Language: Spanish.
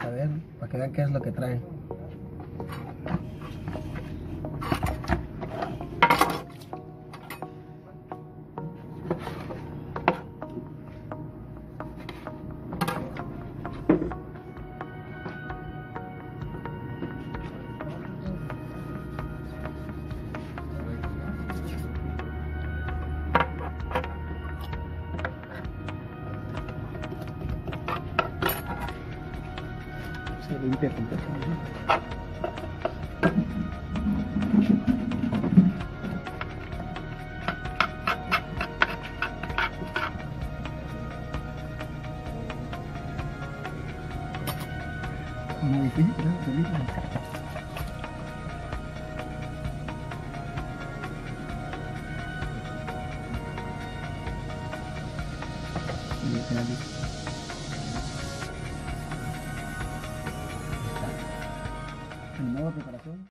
A ver, para que vean qué es lo que trae. Limpia completamente. Muy difícil, ¿no? Solito. Y En modo preparación.